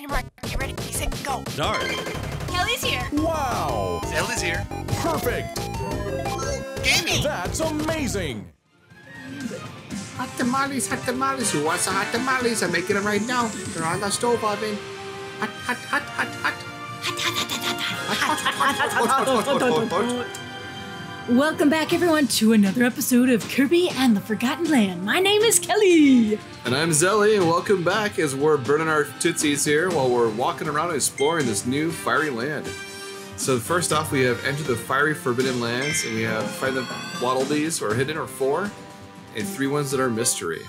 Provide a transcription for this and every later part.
Dynamite, get ready, set, go. Start. Kelly's here. Wow! Zelly's here. Perfect! Gaming. That's amazing! Hot tamales, hot tamales. Who wants a hot tamales? I'm making them right now. They're on the stove oven. Hot, hot, hot, hot, hot. Welcome back, everyone, to another episode of Kirby and the Forgotten Land. My name is Kelly. And I'm Zelly, and welcome back as we're burning our tootsies here while we're walking around and exploring this new fiery land. So first off, we have entered the fiery forbidden lands, and we have find the Waddle Dees, or hidden, or four, and three ones that are mystery.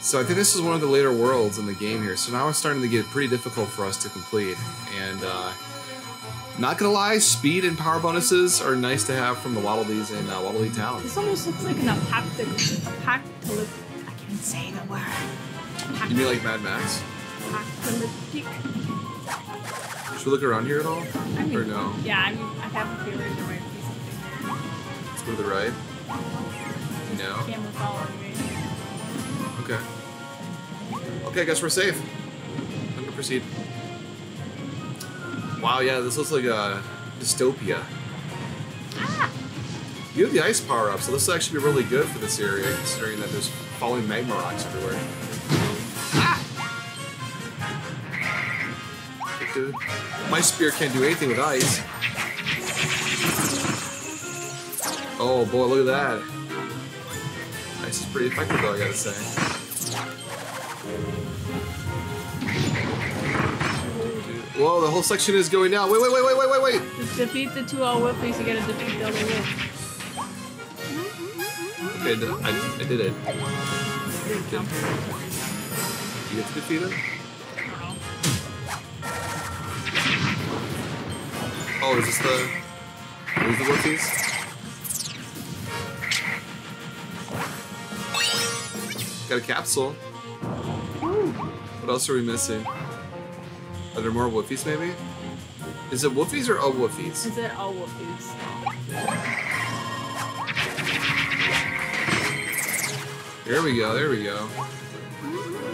So I think this is one of the later worlds in the game here. So now it's starting to get pretty difficult for us to complete, and uh, not gonna lie, speed and power bonuses are nice to have from the Waddle Dees in uh, Waddle Dee Town. This almost looks like an apocalyptic. I can't say the word. You mean like Mad Max? Apocalyptic. Should we look around here at all? I mean, Or no? Yeah, I mean, I have a feeling there might be something. Let's go to the right. No. Camera following me. Okay. Okay, I guess we're safe. I'm gonna proceed. Wow, yeah, this looks like a dystopia. You have the ice power up, so this will actually be really good for this area, considering that there's falling magma rocks everywhere. Ah! Dude, my spear can't do anything with ice. Oh boy, look at that. Ice is pretty effective though, I gotta say. Whoa, the whole section is going down. Wait, wait, wait, wait, wait, wait, wait! To defeat the two Awoofies, you gotta defeat the other wolf. Okay, I did- I, I did it. You get to defeat him? Oh, is this the... Is the Wookiees? Got a capsule. What else are we missing? Are there more Woofies, maybe? Is it Woofies or oh Woofies? Is it all Wolfies? There we go, there we go.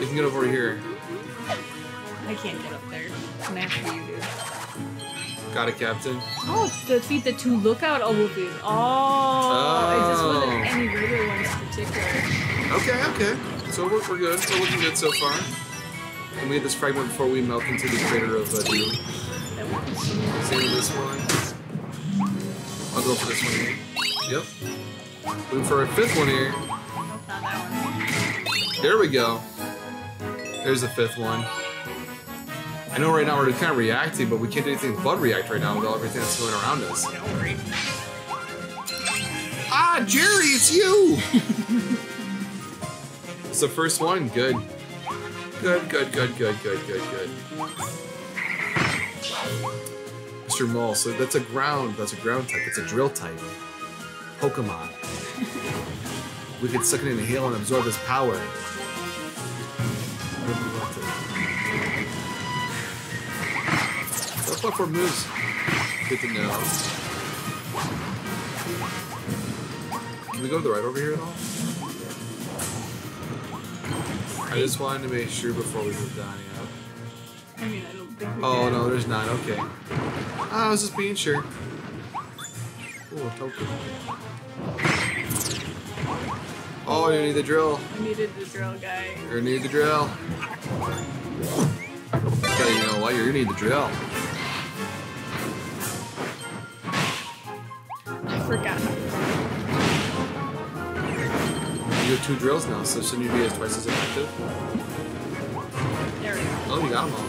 You can get over here. I can't get up there. After you, dude. Got it, Captain. Oh, defeat the two lookout Awoofies. Oh, it just wasn't Oh. any regular ones in particular. Okay, okay. So we're, we're good. We're looking good so far. And we had this fragment before we melt into the crater of uh, Doom. Same with this one. I'll go for this one here. Yep. Looking for a fifth one here. There we go. There's the fifth one. I know right now we're kind of reacting, but we can't do anything but react right now with all everything that's going around us. Ah, Jerry, it's you! it's the first one. Good. Good, good, good, good, good, good, good. Mr. Mole, so that's a ground, that's a ground type, it's a drill type. Pokemon. We could suck it in, inhale, and absorb his power. To- What platform moves? Good to know. Can we go to the right over here at all? I just wanted to make sure before we moved on, yeah. I mean, I don't think Oh can. no, there's not. Okay. Ah, I was just being sure. Ooh, a token. Oh, you need the drill. I needed the drill guy. You're gonna need the drill. Okay, you know what? You're gonna need the drill. Two drills now, so shouldn't you be as twice as effective? There we go. Oh, you got them all.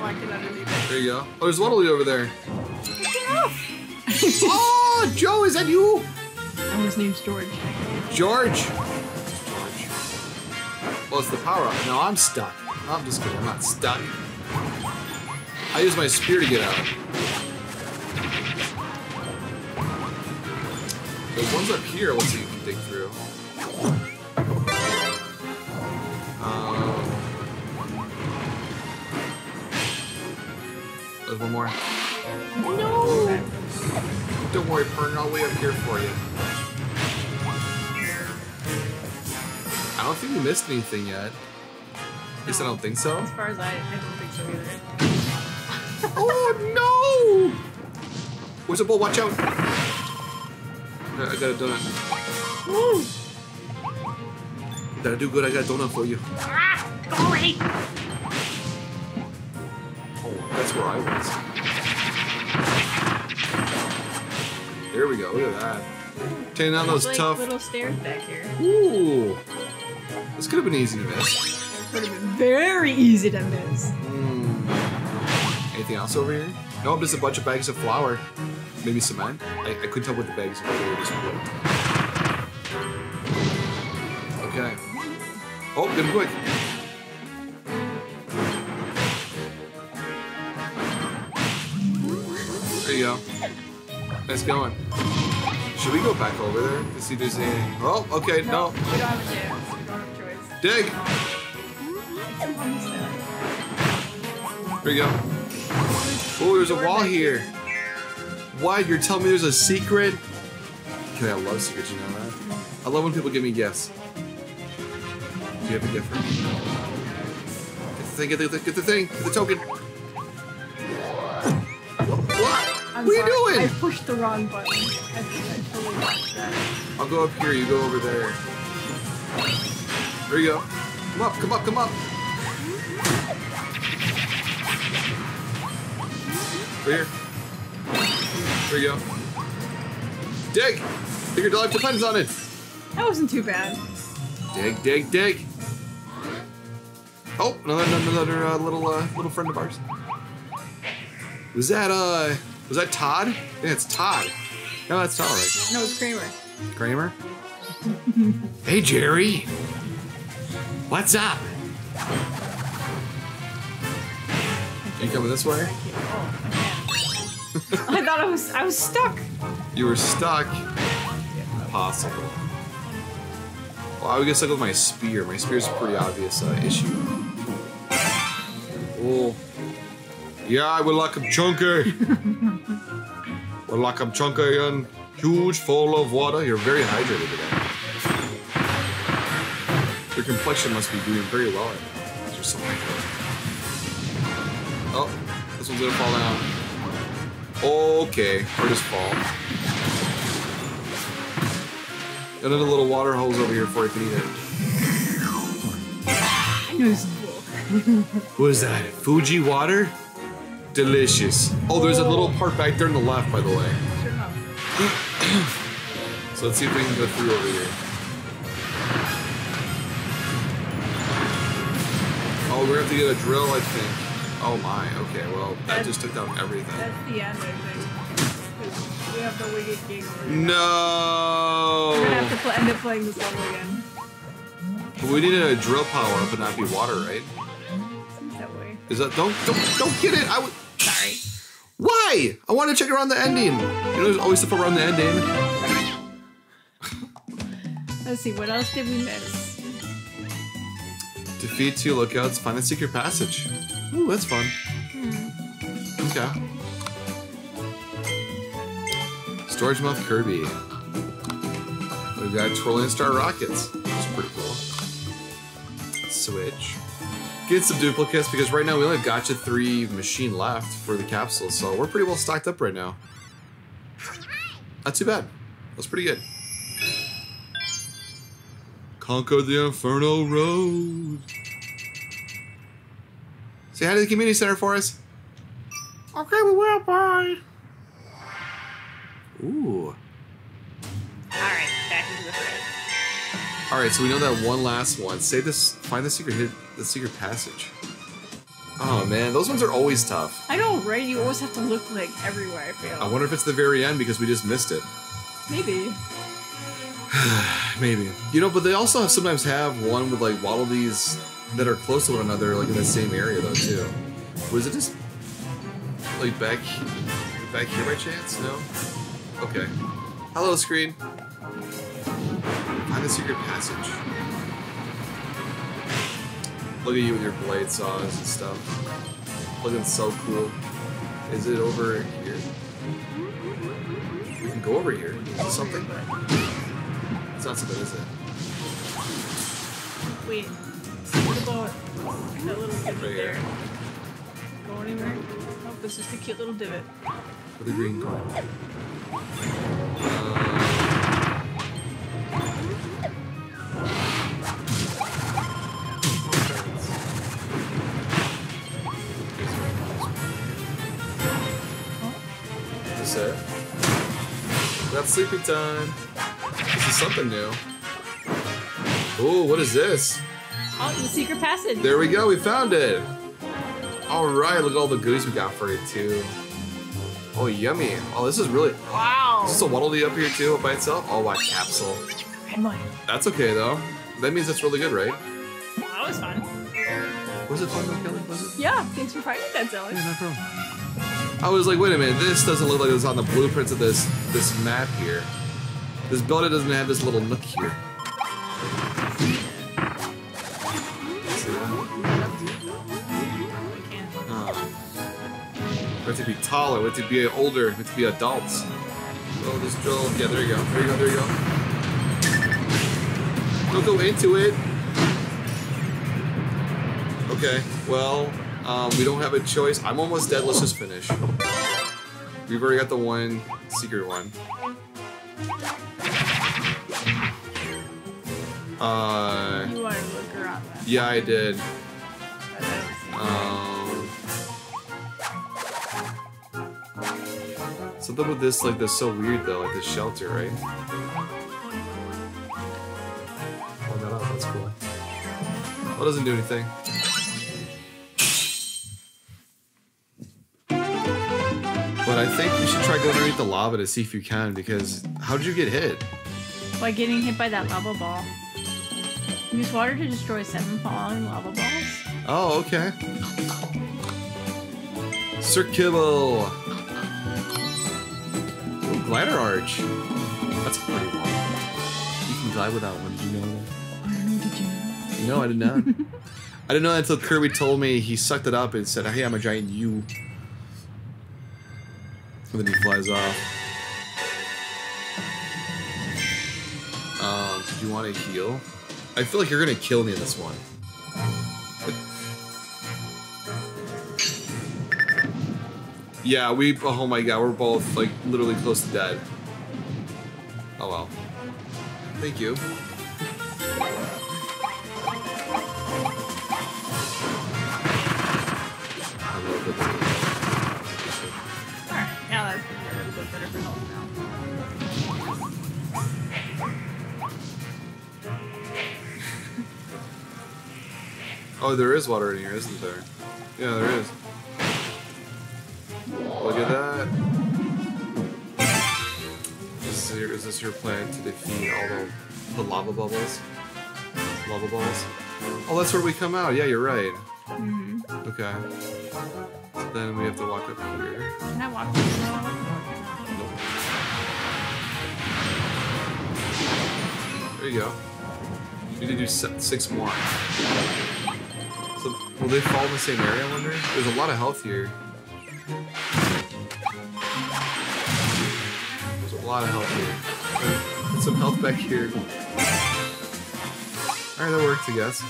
Lock it underneath. There you go. Oh, there's Waddle Dee over there. oh, Joe, is that you? And his name's George. George. George. Well, it's the power up. No, I'm stuck. I'm just kidding. I'm not stuck. I use my spear to get out. The ones up here, let's see if you can dig through. Um, there's one more. No! Don't worry, Pern, I'll wait up here for you. I don't think we missed anything yet. At least I don't think so. As far as I, I don't think so either. oh no! Where's the bull? Watch out! I I got a donut. Woo! Did I do good? I got a donut for you. Ah! Go away! Oh, that's where I was. There we go. Look at that. Taking down those like tough. little stairs back here. Ooh. This could have been easy to miss. Would have been very easy to miss. Hmm. Anything else over here? Nope, just a bunch of bags of flour. Maybe cement. I, I couldn't tell what the bags were. Were just wood. Okay. Oh, get him quick. There you go. Nice going. Should we go back over there to see if there's any? Oh, okay, no. We don't have a chance. We don't have a choice. Dig. There you go. Oh, there's a wall here. What? You're telling me there's a secret? Okay, I love secrets, you know that? I love when people give me gifts. Do you have a gift for me? Get the thing, get the, get the thing, get the token. What? I'm what are you sorry, doing? I pushed the wrong button. I think I totally watched that. I'll go up here, you go over there. There you go. Come up, come up, come up. Right here. There you go. Dig! Dig, your life depends on it. That wasn't too bad. Dig, dig, dig. Oh, another, another uh, little uh, little friend of ours. Was that uh was that Todd? Yeah, it's Todd. No, that's Todd, right? No, it's Kramer. Kramer? hey, Jerry. What's up? Can you coming this way? I thought I was I was stuck. You were stuck. Possible. Well, I would get stuck with my spear. My spear's a pretty obvious uh, issue. Oh. Yeah, I will lock him chunky. we'll lock him chunky and huge full of water. You're very hydrated today. Your complexion must be doing very well. right now. You're so hydrated. Oh, this one's gonna fall down. Okay, or just fall. Got another little water hose over here for you if eat it. I. What is that? Fuji water? Delicious. Oh, there's a little part back there on the left, by the way. Sure. So let's see if we can go through over here. Oh, we're gonna have to get a drill, I think. Oh my, okay, well, that just took down everything. That's the end, I think. We have the wicked game over here. No! We're gonna have to end up playing this level again. But we needed a drill power up and not be water, right? Seems that way. Is that don't don't don't get it? I would. Sorry. Why? I want to check around the ending. You know, there's always stuff around the ending. Let's see, what else did we miss? Defeat two lookouts, find the secret passage. Ooh, that's fun. Hmm. Okay. Storage Mouth Kirby. We've got Twirling Star Rockets. That's pretty cool. Switch. Get some duplicates because right now we only have Gotcha 3 machine left for the capsule, so we're pretty well stocked up right now. Not too bad. That's pretty good. Conquer the Inferno Road. Say hi to the community center for us. Okay, we will. Bye. Ooh. Alright, back into the thread. All right, so we know that one last one. Say this. Find the secret hit. The secret passage. Oh man, those ones are always tough. I know, right? You always have to look like everywhere I feel. I wonder if it's the very end because we just missed it. Maybe. Maybe. You know, but they also sometimes have one with like Waddle Dees that are close to one another, like in the same area though too. Was it just like back back here by chance? No. Okay. Hello, screen. Find the secret passage. Look at you with your blade saws and stuff. Looking so cool. Is it over here? We can go over here. Something? It's not something, is it? Wait. What about that little divot there? Go anywhere? Oh, this is the cute little divot. Where the green? Uh, Is? That's sleeping time. This is something new. Ooh, what is this? Oh, the secret passage. There we go, we found it. All right, look at all the goodies we got for you too. Oh, yummy. Oh, this is really. Wow. Is this a Waddle Dee up here too by itself? Oh, a capsule. Red one. That's okay though. That means it's really good, right? That was fun. Was it fun though, Kelly? Was it? Yeah, thanks for finding that, Zoe. Yeah, no problem. I was like, wait a minute, this doesn't look like it was on the blueprints of this this map here. This building doesn't have this little nook here. We have to be taller, we have to be older, we have to be adults. Oh, this drill. Yeah, there you go. There you go, there you go. Don't go into it. Okay, well, um, we don't have a choice. I'm almost dead. Let's just finish. We've already got the one secret one. Uh, You wanted to look around that. yeah, I did. Something with this, like, that's so weird though, like this shelter, right? Oh, that up. That's cool. Well, it doesn't do anything. But I think you should try going underneath the lava to see if you can, because how did you get hit? By getting hit by that lava ball. Use water to destroy seven falling lava balls. Oh, okay. Sir Kibble. Glider arch. That's pretty one. You can glide without one. Did you know that? I don't know, did you know? No, I did not. I didn't know that until Kirby told me he sucked it up and said, "Hey, I'm a giant U." And then he flies off. Um, did you want to heal? I feel like you're gonna kill me in this one. Yeah, we. Oh my god, we're both like literally close to dead. Oh well. Thank you. I love it. Alright, now that's a little bit better for health now. Oh, there is water in here, isn't there? Yeah, there is. Look at that. Is this your, is this your plan to defeat all the, the lava bubbles? Lava balls? Oh, that's where we come out. Yeah, you're right. Mm-hmm. Okay. Then we have to walk up here. Can I walk this now? Nope. There you go. You need to do six more. So, will they fall in the same area, I wonder? There's a lot of health here. There's a lot of health here. Put some health back here. Alright, that worked, I guess.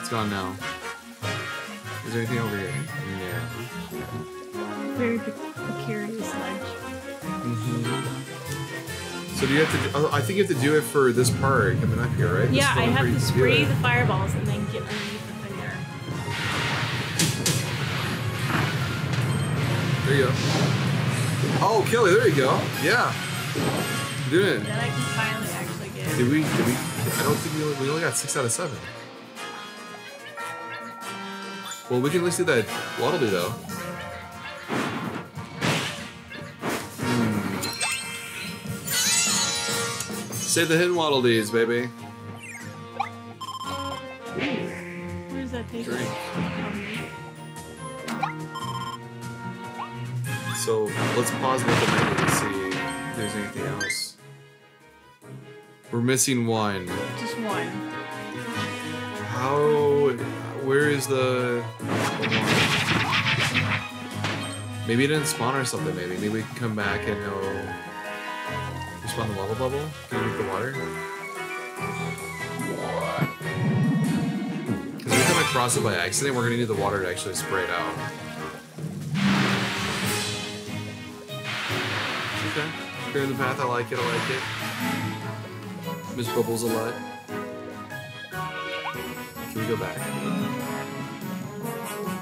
It's gone now. Is there anything over here? Yeah. Very precarious ledge. Mm-hmm. So do you have to? Oh, I think you have to do it for this part coming up here, right? Yeah, I have to spray the fireballs and then There you go. Oh, Kelly, there you go. Yeah. Doing it. Then I can finally actually get Did we? Did we? I don't think we only, we only got six out of seven. Well, we can at least do that Waddle Dee though. Hmm. Save the hidden Waddle Dees, baby. Let's pause with the menu to see if there's anything else. We're missing one. just one. How? Where is the? Maybe it didn't spawn or something. Maybe maybe we can come back and he'll respawn the lava bubble. Can you drink the water? cross it by accident, we're gonna need the water to actually spray it out. Okay. Clearing the path, I like it, I like it. Miss Bubbles a lot. Can we go back?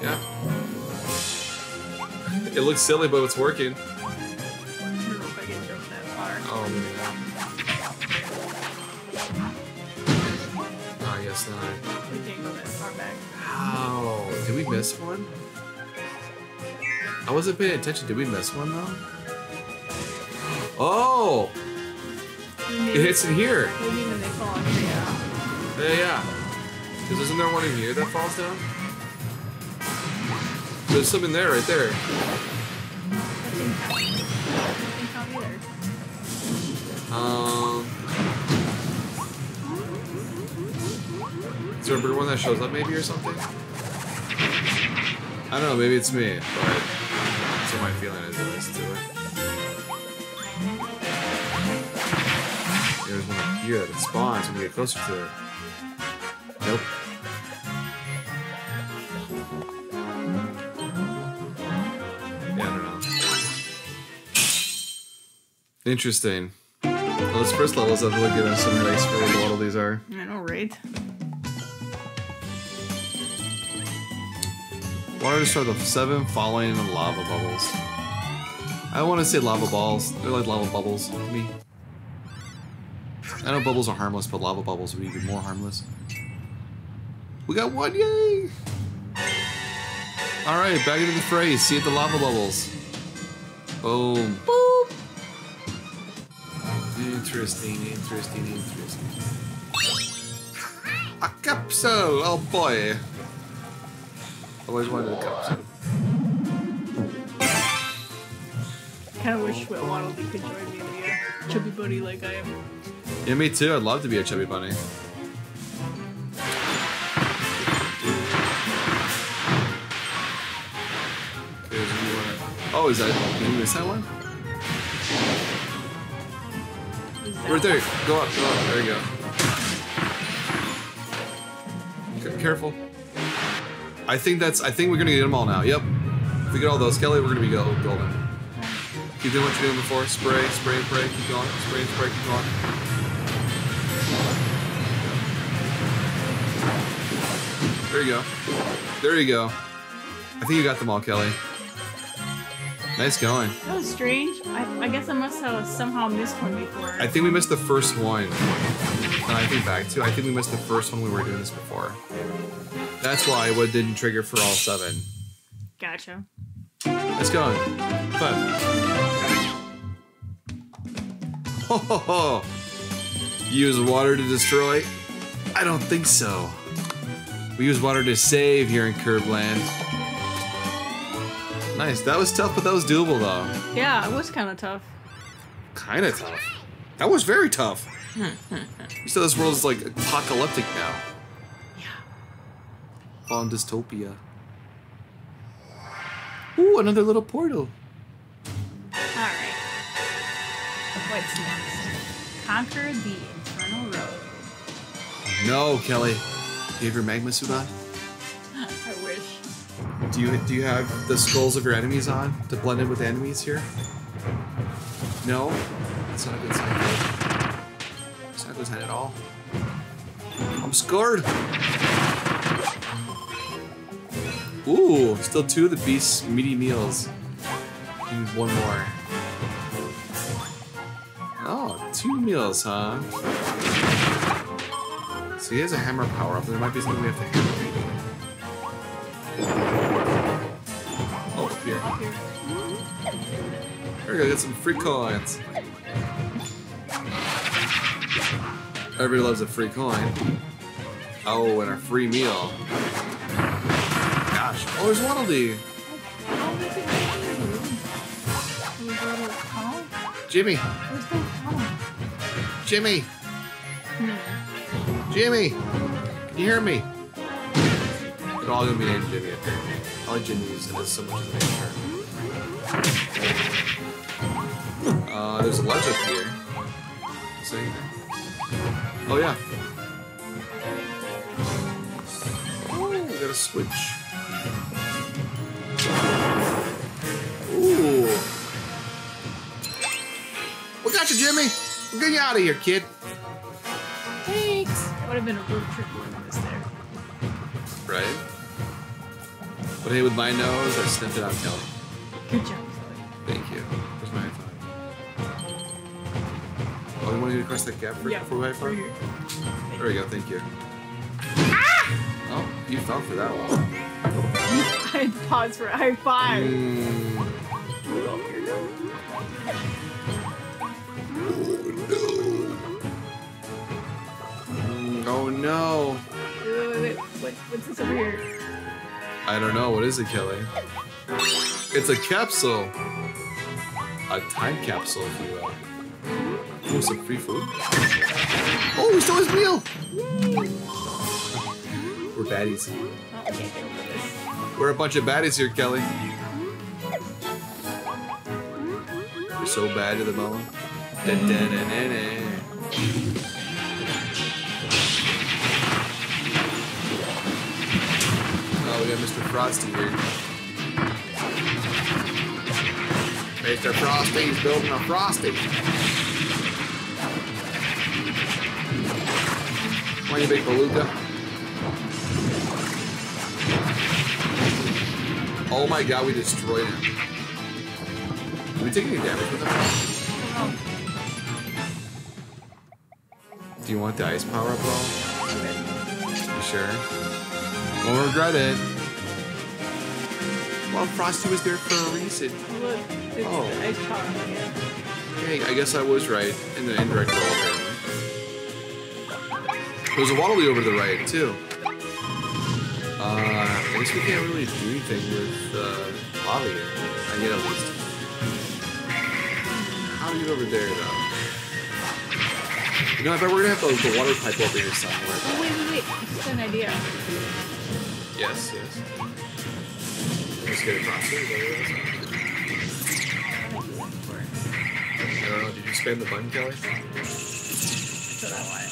Yeah. It looks silly, but it's working. I don't know if I can jump that far. Oh, no, I guess not. We can't go that far back. How? Did we miss one? I wasn't paying attention. Did we miss one though? Oh! Maybe, It hits in here. maybe when they fall Yeah, yeah. Because isn't there one in here that falls down? There's some in there, right there. Um. Is there a bigger one that shows up maybe or something? I don't know, maybe it's me, but that's what my feeling is at least to it. Up that spawns when we get closer to it. Nope. Yeah, I don't know. Interesting. Well, this first level is definitely giving us some nice for what all these are. I know, right? Water to start the seven following in lava bubbles. I don't want to say lava balls. They're like lava bubbles to me. I know bubbles are harmless, but lava bubbles would be even more harmless. We got one, yay! Alright, back into the fray. See at the lava bubbles. Boom. Boom. Interesting, interesting, interesting. A capsule! Oh boy. Always wanted a capsule. I Kind of wish Waddle could join me in the chubby buddy like I am. Yeah, me too. I'd love to be a chubby bunny. There's a new one. Oh, is that? Did you miss that one? That- Right there. Go up. Go up. There you go. C- careful. I think that's. I think we're gonna get them all now. Yep. If we get all those, Kelly, we're gonna be go golden. Keep doing what you're doing before. Spray, spray, spray. Keep going. Spray, spray. Keep going. There you go. There you go. I think you got them all, Kelly. Nice going. That was strange. I, I guess I must have somehow missed one before. I think we missed the first one. And I think back to, I think we missed the first one we were doing this before. That's why it didn't trigger for all seven. Gotcha. Let's go. Fun. Ho ho ho. Use water to destroy? I don't think so. We use water to save here in Curbland. Nice. That was tough, but that was doable though. Yeah, it was kind of tough. Kind of tough. That was very tough. you said this world is like apocalyptic now. Yeah. On dystopia. Ooh, another little portal. Alright. What's next? Conquer the Infernal Road. No, Kelly. You have your magma suit on? I wish. Do you do you have the skulls of your enemies on to blend in with the enemies here? No? That's not a good sign. It's not a good sign at all. I'm scared. Ooh, still two of the beast's meaty meals. Need one more. Oh, two meals, huh? So he has a hammer power up. There might be something we have to hammer. Oh, here. There we go, get some free coins. Everybody loves a free coin. Oh, and a free meal. Gosh. Oh, there's Waddle-Dee. Oh, look Jimmy. Can you hear me? They're all gonna be named Jimmy apparently. I like Jimmy's and so much of a nature. Uh, there's a ledge up here. See? Oh yeah. Ooh, we got gotta switch. Ooh. We got you, Jimmy. We're getting you out of here, kid. Would have been a road trip when I was there. Right? But hey, with my nose, I sniffed it out Kelly. Good job, Zoe. Thank you. Where's my five? Oh, you want to get across that gap for, Yeah, for for five? here. There we go, thank you. Oh, you fell for that one. I paused for high five. Mm. Oh no. Wait, wait, wait. What, what's this over here? I don't know. What is it, Kelly? It's a capsule. A time capsule, if you will. Oh, some free food. Oh, we stole his meal. We're baddies. I can't get over this. We're a bunch of baddies here, Kelly. We're so bad to the bone. Da-da-da-da-da. Oh, we got Mr. Frosty here. Mr. Frosty's building a Frosty. Come on, you big beluga. Oh my god, we destroyed him. Did we take any damage with him? Do you want the ice power up all? You sure? Won't regret it. Well, Frosty was there for a reason. Look, Oh. Hey, I guess I was right in the indirect role, apparently. There's a Waddle over to the right, too. Uh, I guess we can't really do anything with uh, here. I get at least. How do you get over there, though? You know, I bet we're gonna have the, the water pipe over here somewhere. Oh, wait, wait, wait. I just an idea. Yes, yes. Let's get across it? I don't know. Did you spam the button, Kelly? That's what I want.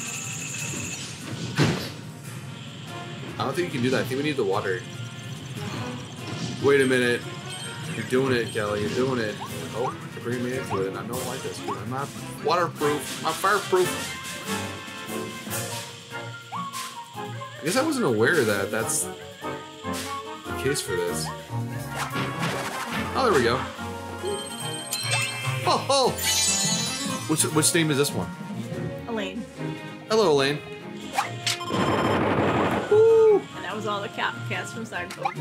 I don't think you can do that. I think we need the water. Wait a minute. You're doing it, Kelly. You're doing it. Oh, you're bringing me into it, and I don't like this. I'm not waterproof. I'm fireproof. I guess I wasn't aware that that's the case for this. Oh, there we go. Oh, oh! Which, which name is this one? Elaine. Hello, Elaine. Woo! And that was all the cat cats from Seinfeld.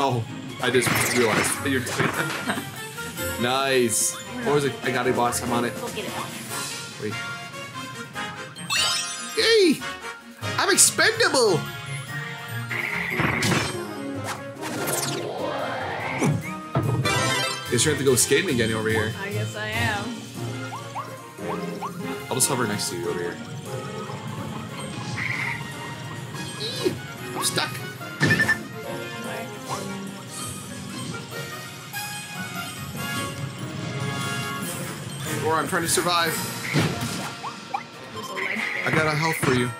Oh, I just realized that you're doing that. nice. What was it? I got it, boss. I'm on it. Go get it. Wait. Hey! I'm expendable! Guess you have to go skating again over here. I guess I am. I'll just hover next to you over here. Eee, I'm stuck. Or I'm trying to survive. There's a ledge there. I got a health for you.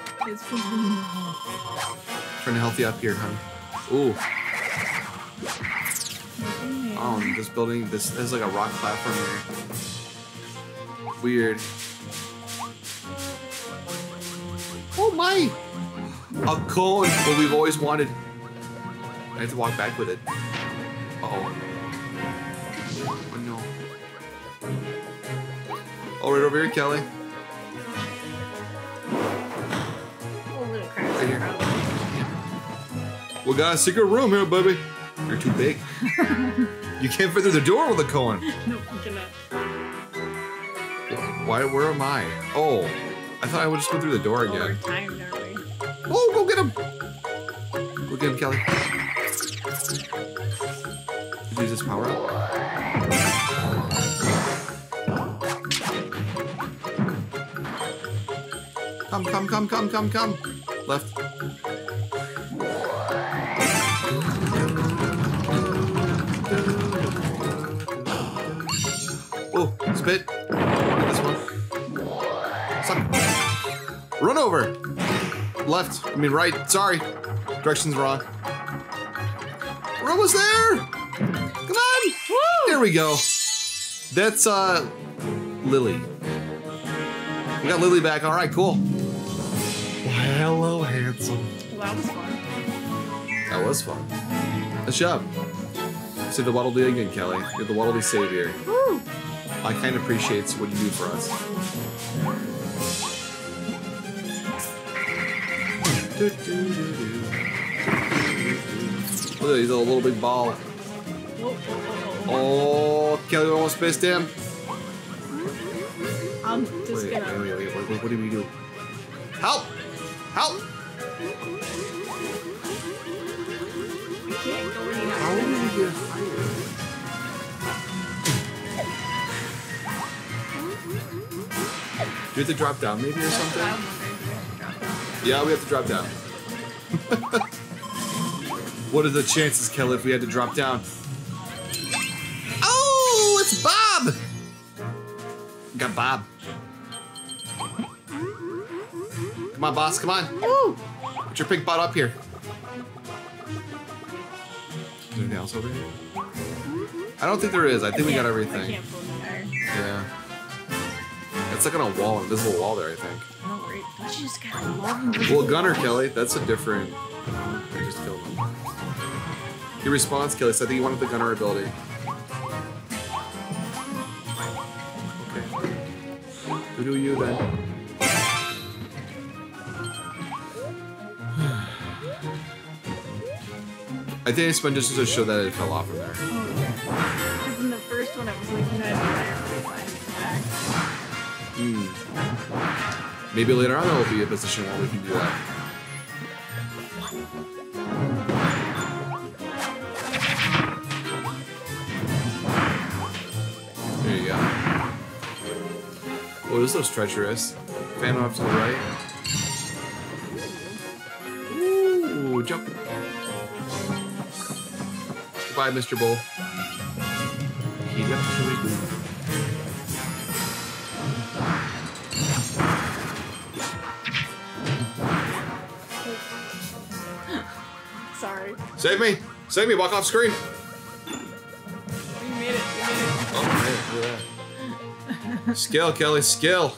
Trying to health you up here, honey. Ooh. Oh, this building, this is like a rock platform here. Weird. Oh my! A cone, what we've always wanted. I have to walk back with it. Uh oh. Oh no. Oh, right over here, Kelly. Right here. We got a secret room here, baby. You're too big. you can't fit through the door with a cone. Nope, you cannot. Why? Where am I? Oh, I thought I would just go through the door Oh, we're again. timed, aren't we? Oh, go get him! Go get him, Kelly. Use this power up. Come, come, come, come, come, come. Left. Spit. This one. Suck. Run over. Left. I mean right. Sorry. Direction's wrong. We're almost there! Come on! There we go. That's uh Lily. We got Lily back. All right, cool. hello, handsome. Well, that was fun. That was fun. Nice job. Save the Waddle Dee again, Kelly. You're the Waddle Dee savior. I kind of appreciate what you do for us. Look, he's a little big ball. Oh, Kelly almost missed him. I'm just Wait, gonna. wait, wait, wait, what, what do we do? Help! Help! Do we have to drop down maybe or something? I'm wondering. Do we have to drop down? Yeah, we have to drop down. what are the chances, Kelly, if we had to drop down? Oh, it's Bob! Got Bob. Come on, boss, come on. Woo! Put your pink butt up here. Is there anything else over here? I don't think there is. I think we got everything. can't pull in there. Yeah. It's like on a wall, an invisible wall there, I think. Oh, don't worry. Don't you just gotta love invisible Well, Gunner? Kelly, that's a different. I just killed him. Your response, Kelly, said that you wanted the Gunner ability. Okay. Who do you then? I think I spent just to show that it fell off from there. Oh, yeah. 'Cause in the first one, I was like, you know, Hmm. Maybe later on there will be a position where we can do that. There you go. Oh, this looks treacherous. Fan off to the right. Ooh, jump. Goodbye, Mr. Bull. Save me! Save me! Walk off screen! You made it. You made it. Oh, man, look at that. Skill, Kelly, skill!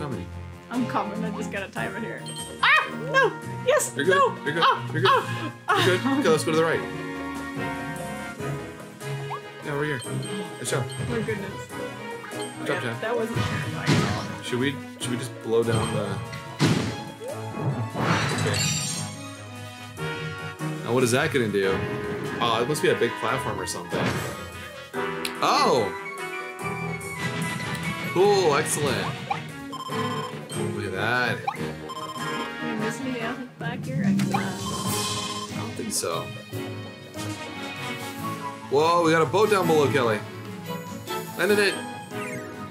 Coming. I'm coming. I just gotta time it here. Ah! No! Yes! You're good. No! You're good. Ah! You're good. Ah! You're good. Okay, let's go to the right. Yeah, we're here. Good job. Oh my goodness. Good job, Yeah, Jeff. that wasn't terrifying. Should we should we just blow down the Okay. Now what is that gonna do? Oh, it must be a big platform or something. Oh! Cool, excellent. Look at that. You miss anything else back here? I. I don't think so. Whoa, we got a boat down below, Kelly. Landed it.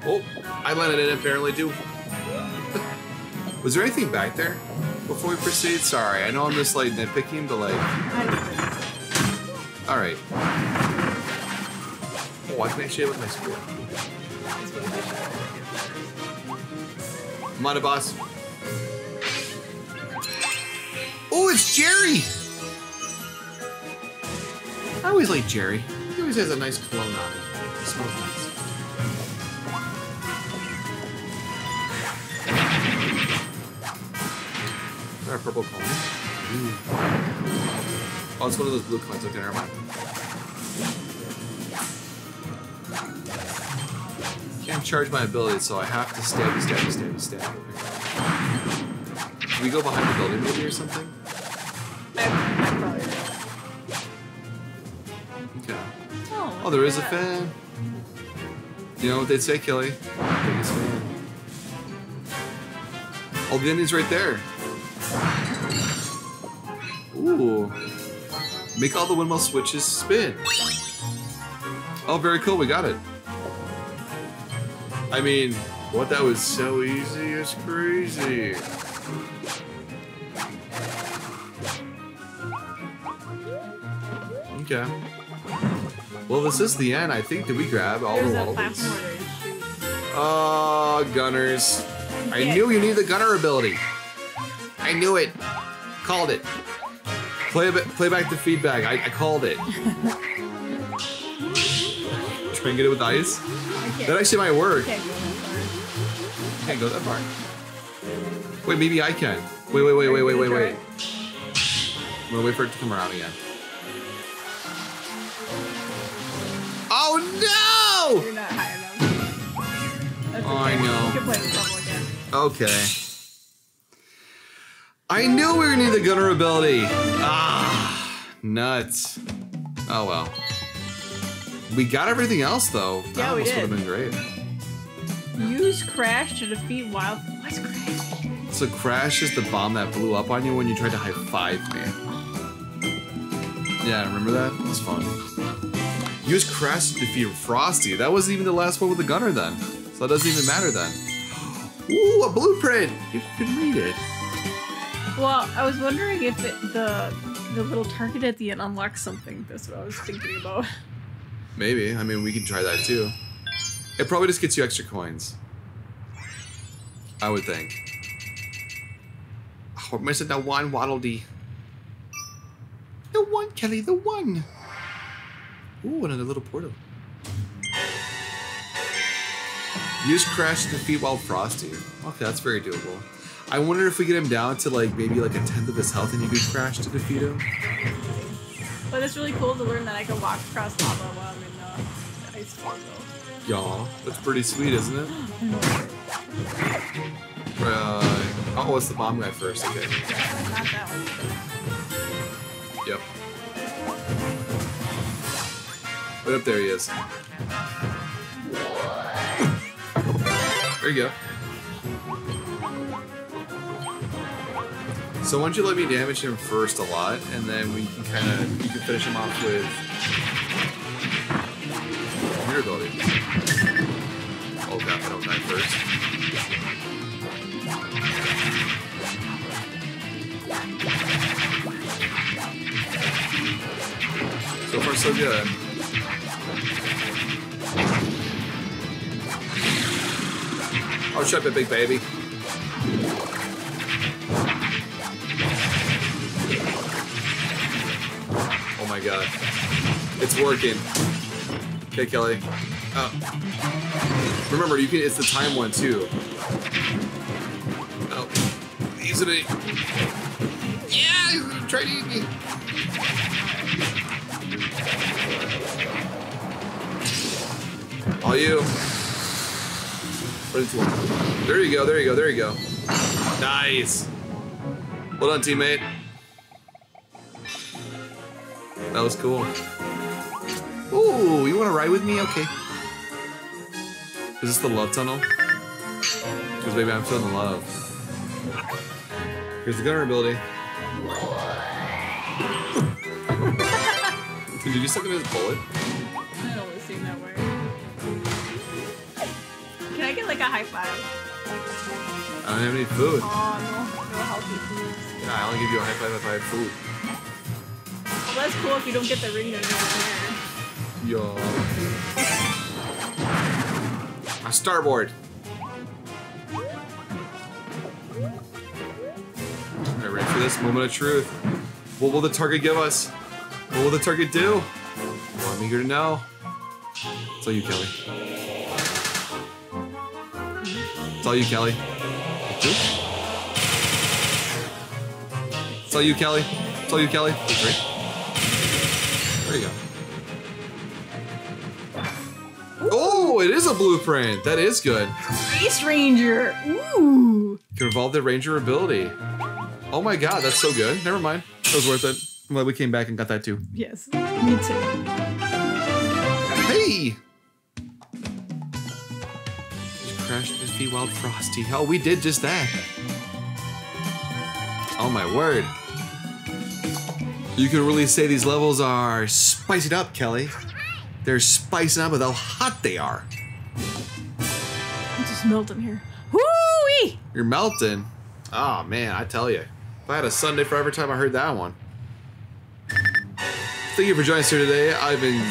Oh, I landed it apparently too. Was there anything back there before we proceed? Sorry, I know I'm just like nitpicking, but like, I don't all right. Oh, why can't I share with my spear? Come on, a boss. Oh, it's Jerry! I always like Jerry. He always has a nice cologne on smells nice. Is a purple cone? Ooh. Oh, it's one of those blue coins. Okay, never mind. Can't charge my ability, so I have to stab, stab, stab, stab. Can we go behind the building maybe or something? I, I probably will. Okay. Oh, Oh, there is a fan. You know what they'd say, Kelly? Biggest fan. Oh, the ending's right there. Make all the windmill switches spin. Oh, very cool. We got it. I mean, what? That was so easy. It's crazy. Okay. Well, this is the end. I think. Did we grab all There's the a waddle platform where they shoot. Oh, gunners. I knew you needed the gunner ability. I knew it. called it. Play, play back the feedback. I, I called it. Try and get it with ice. That actually might work. can't go that far. Can't go that far. Wait, maybe I can. Wait, wait, wait, wait, wait, wait, wait. I'm gonna wait for it to come around again. Oh no! You're not high enough. That's Oh, I know. You can play level again. Okay. I knew we were gonna need the gunner ability. Ah, nuts. Oh well. We got everything else though. That Yeah, we almost did. would have been great. Use Crash to defeat Wild. What's Crash? So Crash is the bomb that blew up on you when you tried to high five me. Yeah, remember that? That was fun. Use Crash to defeat Frosty. That wasn't even the last one with the gunner then. So that doesn't even matter then. Ooh, a blueprint! You can read it. Well, I was wondering if it, the the little target at the end unlocks something. That's what I was thinking about. Maybe. I mean, we can try that too. It probably just gets you extra coins. I would think. Oh, we're missing the one Waddle Dee. The one, Kelly, the one. Ooh, and a little portal. Use Crash to defeat Wild Frosty. Okay, that's very doable. I wonder if we get him down to like maybe like a tenth of his health and you could Crash to defeat him. But it's really cool to learn that I can walk across lava while I'm in the ice field. Y'all, that's pretty sweet, isn't it? Uh, oh, it's the bomb guy first. Okay. Not that one. Yep. Right up there he is. There you go. So why don't you let me damage him first a lot, and then we can kind of you can finish him off with your ability. Oh god, I don't die first. So far, so good. Oh, shut up, big baby. My god. It's working. Okay, Kelly. Oh. Remember, you can. It's the time one too. Oh, easily. Yeah, try to eat me. All you. There you go. There you go. There you go. Nice. Well done, teammate. That was cool. Ooh, you want to ride with me? Okay. Is this the love tunnel? Because baby, I'm feeling the love. Here's the gunner ability. Did you just look at his bullet? I don't always seem that way. Can I get like a high five? I don't have any food. Oh no, no healthy foods. Yeah, I only give you a high five if I have food. That's cool if you don't get the ring you're Yo. My starboard. Alright, ready for this moment of truth? What will the target give us? What will the target do? Well, I'm eager to know. It's all you, Kelly. It's all you, Kelly. It's all you, Kelly. It's all you, Kelly. Three. There you go. Oh, it is a blueprint. That is good. Space Ranger. Ooh. Can evolve the ranger ability. Oh my god, that's so good. Never mind. It was worth it. I'm glad we came back and got that too. Yes, me too. Hey! Just crashed into the Wild Frosty. Oh, we did just that. Oh my word. You can really say these levels are spicing up, Kelly. They're spicing up with how hot they are. I'm just melting here. Woo-wee! You're melting. Oh man, I tell you. If I had a Sunday for every time I heard that one. Thank you for joining us here today. I've been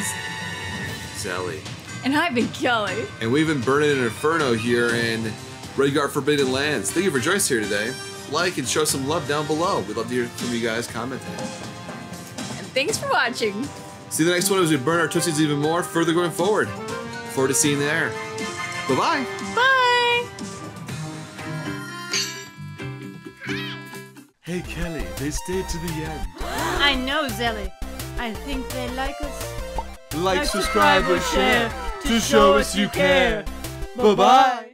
Zelly. And I've been Kelly. And we've been burning an inferno here in Redgar Forbidden Lands. Thank you for joining us here today. like, and show some love down below. We'd love to hear from you guys commenting. And thanks for watching. See you the next one as we burn our Tootsies even more further going forward. Forward to seeing you there. Bye-bye. Bye. Hey Kelly, they stayed to the end. I know, Zelly. I think they like us. Like, Like, subscribe, subscribe, or or share share to show us you care. Bye bye.